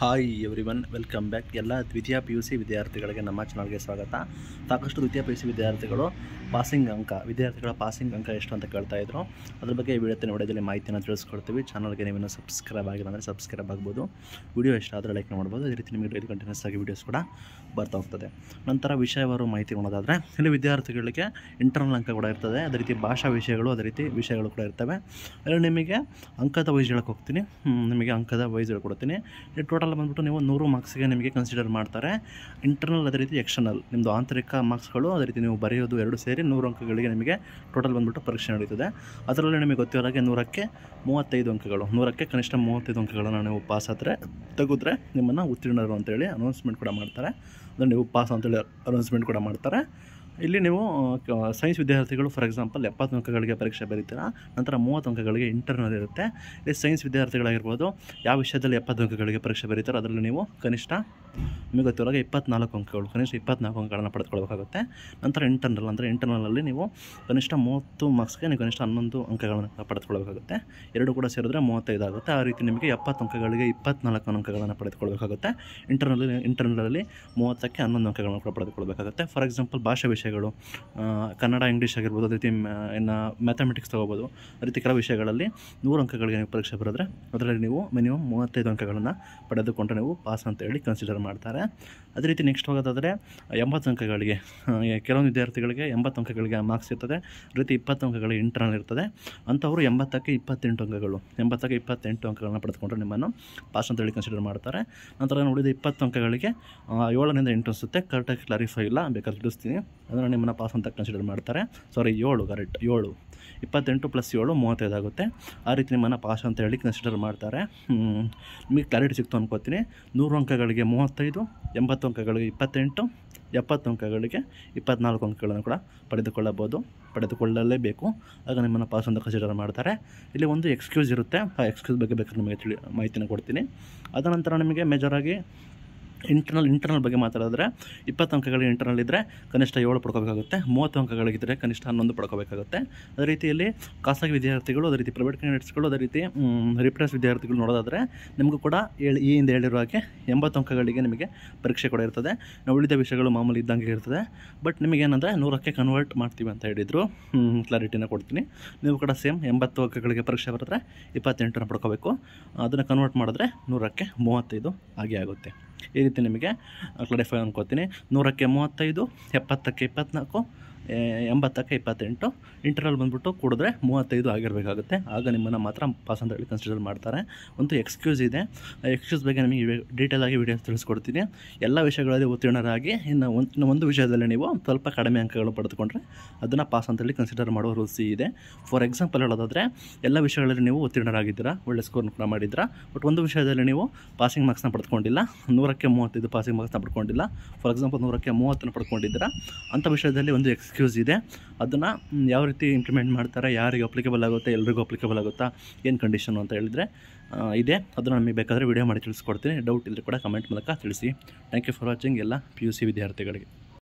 Hi everyone welcome back ಎಲ್ಲ ದ್ವಿತೀಯ P U C ವಿದ್ಯಾರ್ಥಿಗಳಿಗೆ ನಮ್ಮ ಚಾನಲ್ಗೆ ಸ್ವಾಗತ. ಸಾಕಷ್ಟು ದ್ವಿತೀಯ ಪಿ ಯು ಸಿ ವಿದ್ಯಾರ್ಥಿಗಳು ಪಾಸಿಂಗ್ ಅಂಕ, ವಿದ್ಯಾರ್ಥಿಗಳ ಪಾಸಿಂಗ್ ಅಂಕ ಎಷ್ಟು ಅಂತ ಕೇಳ್ತಾ ಇದ್ರು. ಅದ್ರ ಬಗ್ಗೆ ವಿಡಿಯೋ ವಿಡಿಯೋದಲ್ಲಿ ಮಾಹಿತಿಯನ್ನು ತಿಳಿಸ್ಕೊಡ್ತೀವಿ. ಚಾನಲ್ಗೆ ನೀವೇನು ಸಬ್ಸ್ಕ್ರೈಬ್ ಆಗಿಲ್ಲ ಅಂದರೆ ಸಬ್ಸ್ಕ್ರೈಬ್ ಆಗ್ಬೋದು. ವಿಡಿಯೋ ಇಷ್ಟ ಆದರೆ ಲೈಕ್ ಮಾಡ್ಬೋದು. ಅದೇ ರೀತಿ ನಿಮಗೆ ಡೈಲಿ ಕಂಟಿನ್ಯೂಸ್ ಆಗಿ ವೀಡಿಯೋಸ್ ಕೂಡ ಬರ್ತಾ ಹೋಗ್ತದೆ. ನಂತರ ವಿಷಯವಾರು ಮಾಹಿತಿ ಕೊಡೋದಾದರೆ, ಇಲ್ಲಿ ವಿದ್ಯಾರ್ಥಿಗಳಿಗೆ ಇಂಟರ್ನಲ್ ಅಂಕ ಕೂಡ ಇರ್ತದೆ. ಅದೇ ರೀತಿ ಭಾಷಾ ವಿಷಯಗಳು, ಅದೇ ರೀತಿ ವಿಷಯಗಳು ಕೂಡ ಇರ್ತವೆ. ಅಲ್ಲಿ ನಿಮಗೆ ಅಂಕದ ವೈಸ್ ಹೇಳಕ್ಕೆ ಹೋಗ್ತೀನಿ. ನಿಮಗೆ ಅಂಕದ ವೈಸ್ ಹೇಳ್ಕೊಡ್ತೀನಿ ಟೋಟಲ್ ಬಂದ್ಬಿಟ್ಟು ನೀವು ನೂರು ಮಾರ್ಕ್ಸ್ಗೆ ನಿಮಗೆ ಕನ್ಸಿಡರ್ ಮಾಡ್ತಾರೆ. ಇಂಟರ್ನಲ್ ಅದೇ ರೀತಿ ಎಕ್ಸ್ಟರ್ನಲ್ ನಿಮ್ಮದು ಆಂತರಿಕ ಮಾರ್ಕ್ಸ್ಗಳು ಅದೇ ರೀತಿ ನೀವು ಬರೆಯೋದು ಎರಡು ಸೇರಿ ನೂರು ಅಂಕಗಳಿಗೆ ನಿಮಗೆ ಟೋಟಲ್ ಬಂದುಬಿಟ್ಟು ಪರೀಕ್ಷೆ ನಡೀತದೆ. ಅದರಲ್ಲಿ ನಿಮಗೆ ಗೊತ್ತಿರೋ ಹಾಗೆ ನೂರಕ್ಕೆ ಮೂವತ್ತೈದು ಅಂಕಗಳು. ನೂರಕ್ಕೆ ಕನಿಷ್ಠ ಮೂವತ್ತೈದು ಅಂಕಗಳನ್ನು ನೀವು ಪಾಸ್ ಆದರೆ ತೆಗೆದ್ರೆ ನಿಮ್ಮನ್ನು ಉತ್ತೀರ್ಣರು ಅಂತೇಳಿ ಅನೌನ್ಸ್ಮೆಂಟ್ ಕೂಡ ಮಾಡ್ತಾರೆ. ಅಂದರೆ ನೀವು ಪಾಸ್ ಅಂತೇಳಿ ಅನೌನ್ಸ್ಮೆಂಟ್ ಕೂಡ ಮಾಡ್ತಾರೆ. ಇಲ್ಲಿ ನೀವು ಸೈನ್ಸ್ ವಿದ್ಯಾರ್ಥಿಗಳು ಫಾರ್ ಎಕ್ಸಾಂಪಲ್ ಎಪ್ಪತ್ತು ಅಂಕಗಳಿಗೆ ಪರೀಕ್ಷೆ ಬರೀತೀರಾ, ನಂತರ ಮೂವತ್ತು ಅಂಕಗಳಿಗೆ ಇಂಟರ್ನಲ್ ಇರುತ್ತೆ. ಇಲ್ಲಿ ಸೈನ್ಸ್ ವಿದ್ಯಾರ್ಥಿಗಳಾಗಿರ್ಬೋದು, ಯಾವ ವಿಷಯದಲ್ಲಿ ಎಪ್ಪತ್ತು ಅಂಕಗಳಿಗೆ ಪರೀಕ್ಷೆ ಬರೀತಾರೋ, ಅದರಲ್ಲಿ ನೀವು ಕನಿಷ್ಠ, ನಿಮಗೆ ಗೊತ್ತಿರೋಗೆ ಇಪ್ಪತ್ನಾಲ್ಕು ಅಂಕಗಳು, ಕನಿಷ್ಠ ಇಪ್ಪತ್ನಾಲ್ಕು ಅಂಕಗಳನ್ನು ಪಡೆದುಕೊಳ್ಬೇಕಾಗುತ್ತೆ. ನಂತರ ಇಂಟರ್ನಲ್ ಅಂದರೆ ಇಂಟರ್ನಲಲ್ಲಿ ನೀವು ಕನಿಷ್ಠ ಮೂವತ್ತು ಮಾರ್ಕ್ಸ್ಗೆ ನೀವು ಕನಿಷ್ಠ ಹನ್ನೊಂದು ಅಂಕಗಳನ್ನು ಪಡೆದುಕೊಳ್ಬೇಕಾಗುತ್ತೆ. ಎರಡು ಕೂಡ ಸೇರಿದ್ರೆ ಮೂವತ್ತೈದು ಆಗುತ್ತೆ. ಆ ರೀತಿ ನಿಮಗೆ ಎಪ್ಪತ್ತು ಅಂಕಗಳಿಗೆ ಇಪ್ಪತ್ನಾಲ್ಕು ಅಂಕಗಳನ್ನು ಪಡೆದುಕೊಳ್ಬೇಕಾಗುತ್ತೆ. ಇಂಟರ್ನಲ್ಲಿ ಇಂಟರ್ನಲಲ್ಲಿ ಮೂವತ್ತಕ್ಕೆ ಹನ್ನೊಂದು ಅಂಕಗಳನ್ನು ಕೂಡ ಪಡೆದುಕೊಳ್ಬೇಕಾಗುತ್ತೆ. ಫಾರ್ ಎಕ್ಸಾಂಪಲ್ ಭಾಷಾ ವಿಷಯಗಳು ಕನ್ನಡ, ಇಂಗ್ಲೀಷ್ ಆಗಿರ್ಬೋದು, ಅದೇ ರೀತಿ ಇನ್ನು ಮ್ಯಾಥಮೆಟಿಕ್ಸ್ ತೊಗೋಬೋದು. ಅದೇ ರೀತಿ ಕೆಲವು ವಿಷಯಗಳಲ್ಲಿ ನೂರು ಅಂಕಗಳಿಗೆ ನೀವು ಪರೀಕ್ಷೆ ಬರೆದ್ರೆ ಅದರಲ್ಲಿ ನೀವು ಮಿನಿಮಮ್ ಮೂವತ್ತೈದು ಅಂಕಗಳನ್ನು ಪಡೆದುಕೊಂಡು ನೀವು ಪಾಸ್ ಅಂತೇಳಿ ಕನ್ಸಿಡರ್ ಮಾಡ್ತಾರೆ. ಅದೇ ರೀತಿ ನೆಕ್ಸ್ಟ್ ಹೋಗೋದಾದರೆ, ಎಂಬತ್ತು ಅಂಕಗಳಿಗೆ ಕೆಲವೊಂದು ವಿದ್ಯಾರ್ಥಿಗಳಿಗೆ ಎಂಬತ್ತು ಅಂಕಗಳಿಗೆ ಮಾರ್ಕ್ಸ್ ಇರ್ತದೆ. ರೀತಿ ಇಪ್ಪತ್ತು ಅಂಕಗಳಿಗೆ ಇಂಟರ್ನಲ್ ಇರ್ತದೆ. ಅಂಥವರು ಎಂಬತ್ತಕ್ಕೆ ಇಪ್ಪತ್ತೆಂಟು ಅಂಕಗಳು, ಎಂಬತ್ತಕ್ಕೆ ಇಪ್ಪತ್ತೆಂಟು ಅಂಕಗಳನ್ನು ಪಡೆದುಕೊಂಡ್ರೆ ನಿಮ್ಮನ್ನು ಪಾಸ್ ಅಂತ ಹೇಳಿ ಕನ್ಸಿಡರ್ ಮಾಡ್ತಾರೆ. ನಂತರ ಉಳಿದ ಇಪ್ಪತ್ತು ಅಂಕಗಳಿಗೆ ಏಳರಿಂದ ಎಂಟು ಅನಿಸುತ್ತೆ. ಕರೆಕ್ಟಾಗಿ ಕ್ಲಾರಿಫೈ ಇಲ್ಲ, ಬೇಕಾದ್ರೆ ತಿಳಿಸ್ತೀನಿ. ಅದನ್ನು ನಿಮ್ಮನ್ನು ಪಾಸ್ ಅಂತ ಕನ್ಸಿಡರ್ ಮಾಡ್ತಾರೆ. ಸಾರಿ ಏಳು ಕರೆಕ್ಟ್ ಏಳು. ಇಪ್ಪತ್ತೆಂಟು ಪ್ಲಸ್ ಏಳು, ಮೂವತ್ತೈದು ಆಗುತ್ತೆ. ಆ ರೀತಿ ನಿಮ್ಮನ್ನು ಪಾಸ್ ಅಂತ ಹೇಳಿ ಕನ್ಸಿಡರ್ ಮಾಡ್ತಾರೆ. ನಿಮಗೆ ಕ್ಲಾರಿಟಿ ಸಿಕ್ತು ಅನ್ಕೋತೀನಿ. ನೂರು ಅಂಕಗಳಿಗೆ ಮೂವತ್ತೈದು, ಎಂಬತ್ತು ಅಂಕಗಳಿಗೆ ಇಪ್ಪತ್ತೆಂಟು, ಎಪ್ಪತ್ತು ಅಂಕಗಳಿಗೆ ಇಪ್ಪತ್ನಾಲ್ಕು ಅಂಕಗಳನ್ನು ಕೂಡ ಪಡೆದುಕೊಳ್ಳಬೋದು ಪಡೆದುಕೊಳ್ಳಲೇಬೇಕು. ಆಗ ನಿಮ್ಮನ್ನು ಪಾಸ್ ಅಂತ ಕನ್ಸಿಡರ್ ಮಾಡ್ತಾರೆ. ಇಲ್ಲಿ ಒಂದು ಎಕ್ಸ್ಕ್ಯೂಸ್ ಇರುತ್ತೆ. ಆ ಎಕ್ಸ್ಕ್ಯೂಸ್ ಬಗ್ಗೆ ಬೇಕಾದ್ರೆ ನಿಮಗೆ ತಿಳಿ, ಮಾಹಿತಿನ ಕೊಡ್ತೀನಿ. ಅದ ನಂತರ ನಿಮಗೆ ಮೇಜರಾಗಿ ಇಂಟರ್ನಲ್ ಇಂಟರ್ನಲ್ ಬಗ್ಗೆ ಮಾತಾಡಿದ್ರೆ ಇಪ್ಪತ್ತು ಅಂಕಗಳಿಗೆ ಇಂಟರ್ನಲ್ ಇದ್ದರೆ ಕನಿಷ್ಠ ಏಳು ಪಡ್ಕೋಬೇಕಾಗುತ್ತೆ, ಮೂವತ್ತು ಅಂಕಗಳಿದ್ದರೆ ಕನಿಷ್ಠ ಹನ್ನೊಂದು ಪಡ್ಕೋಬೇಕಾಗುತ್ತೆ. ಅದೇ ರೀತಿಯಲ್ಲಿ ಖಾಸಗಿ ವಿದ್ಯಾರ್ಥಿಗಳು, ಅದೇ ರೀತಿ ಪ್ರೈವೇಟ್ ಕ್ಯಾಂಡಿಡೇಟ್ಸ್ಗಳು ಅದೇ ರೀತಿ ರಿಪ್ರೆಸ್ ವಿದ್ಯಾರ್ಥಿಗಳು ನೋಡೋದಾದರೆ ನಿಮಗೂ ಕೂಡ ಹೇಳಿ, ಈ ಹಿಂದೆ ಹೇಳಿರೋ ಹಾಗೆ ಎಂಬತ್ತು ಅಂಕಗಳಿಗೆ ನಿಮಗೆ ಪರೀಕ್ಷೆ ಕೂಡ ಇರ್ತದೆ. ನಾವು ಉಳಿದ ವಿಷಯಗಳು ಮಾಮೂಲಿ ಇದ್ದಂಗೆ ಇರ್ತದೆ. ಬಟ್ ನಿಮಗೆ ಏನಂದರೆ ನೂರಕ್ಕೆ ಕನ್ವರ್ಟ್ ಮಾಡ್ತೀವಿ ಅಂತ ಹೇಳಿದರು. ಕ್ಲಾರಿಟಿನ ಕೊಡ್ತೀನಿ. ನೀವು ಕೂಡ ಸೇಮ್ ಎಂಬತ್ತು ಅಂಕಗಳಿಗೆ ಪರೀಕ್ಷೆ ಬರೆದ್ರೆ ಇಪ್ಪತ್ತೆಂಟನ್ನು ಪಡ್ಕೋಬೇಕು. ಅದನ್ನು ಕನ್ವರ್ಟ್ ಮಾಡಿದ್ರೆ ನೂರಕ್ಕೆ ಮೂವತ್ತೈದು ಹಾಗೆ ಆಗುತ್ತೆ. ಈ ರೀತಿ ನಿಮಗೆ ಕ್ಲಾರಿಫೈ ಅನ್ಕೋತೀನಿ ನೂರಕ್ಕೆ ಮೂವತ್ತೈದು ಎಪ್ಪತ್ತಕ್ಕೆ ಇಪ್ಪತ್ನಾಲ್ಕು ಎ- ಎಂಬತ್ತಕ್ಕೆ ಇಪ್ಪತ್ತೆಂಟು ಇಂಟರ್ನಲ್ ಬಂದುಬಿಟ್ಟು ಕೂಡಿದ್ರೆ ಮೂವತ್ತೈದು ಆಗಿರಬೇಕಾಗುತ್ತೆ. ಆಗ ನಿಮ್ಮನ್ನು ಮಾತ್ರ ಪಾಸ್ ಅಂತ ಹೇಳಿ ಕನ್ಸಿಡರ್ ಮಾಡ್ತಾರೆ. ಒಂದು ಎಕ್ಸ್ಕ್ಯೂಸ್ ಇದೆ. ಎಕ್ಸ್ಕ್ಯೂಸ್ ಬಗ್ಗೆ ನಿಮಗೆ ಡೀಟೇಲ್ ಆಗಿ ವಿಡಿಯೋ ತಿಳಿಸ್ಕೊಡ್ತೀನಿ. ಎಲ್ಲ ವಿಷಯಗಳಲ್ಲಿ ಉತ್ತೀರ್ಣರಾಗಿ ಇನ್ನು ಒಂದು ಒಂದು ವಿಷಯದಲ್ಲಿ ನೀವು ಸ್ವಲ್ಪ ಕಡಿಮೆ ಅಂಕಗಳು ಪಡೆದುಕೊಂಡ್ರೆ ಅದನ್ನು ಪಾಸ್ ಅಂತೇಳಿ ಕನ್ಸಿಡರ್ ಮಾಡುವ ರೂಲ್ಸ್ ಇದೆ. ಫಾರ್ ಎಕ್ಸಾಂಪಲ್ ಹೇಳೋದಾದರೆ, ಎಲ್ಲ ವಿಷಯಗಳಲ್ಲಿ ನೀವು ಉತ್ತೀರ್ಣರಾಗಿದ್ದೀರಾ? ಒಳ್ಳೆ ಸ್ಕೋರ್ನ ಕೂಡ ಮಾಡಿದ್ದೀರಾ? ಬಟ್ ಒಂದು ವಿಷಯದಲ್ಲಿ ನೀವು ಪಾಸಿಂಗ್ ಮಾರ್ಕ್ಸ್ನ ಪಡ್ಕೊಂಡಿಲ್ಲ. ನೂರಕ್ಕೆ ಮೂವತ್ತೈದು ಪಾಸಿಂಗ್ ಮಾರ್ಕ್ಸ್ನ ಪಡ್ಕೊಂಡಿಲ್ಲ. ಫಾರ್ ಎಕ್ಸಾಂಪಲ್ ನೂರಕ್ಕೆ ಮೂವತ್ತನ್ನು ಪಡ್ಕೊಂಡಿದ್ದೀರಾ? ಅಂಥ ವಿಷಯದಲ್ಲಿ ಒಂದು ಎಕ್ಸ್ಕ್ಯೂಸ್ ಇದೆ. ಅದನ್ನು ಯಾವ ರೀತಿ ಇಂಪ್ಲಿಮೆಂಟ್ ಮಾಡ್ತಾರೆ, ಯಾರಿಗೆ ಅಪ್ಲಿಕೇಬಲ್ ಆಗುತ್ತೆ, ಎಲ್ರಿಗೂ ಅಪ್ಲಿಕೇಬಲ್ ಆಗುತ್ತಾ, ಏನು ಕಂಡೀಷನು ಅಂತ ಹೇಳಿದರೆ ಇದೆ. ಅದನ್ನು ನಮಗೆ ಬೇಕಾದರೆ ವಿಡಿಯೋ ಮಾಡಿ ತಿಳಿಸ್ಕೊಡ್ತೀನಿ. ಡೌಟ್ ಇದ್ದರೆ ಕೂಡ ಕಮೆಂಟ್ ಮೂಲಕ ತಿಳಿಸಿ. ಥ್ಯಾಂಕ್ ಯು ಫಾರ್ ವಾಚಿಂಗ್ ಎಲ್ಲ ಪಿ ಯು ಸಿ ವಿದ್ಯಾರ್ಥಿಗಳಿಗೆ.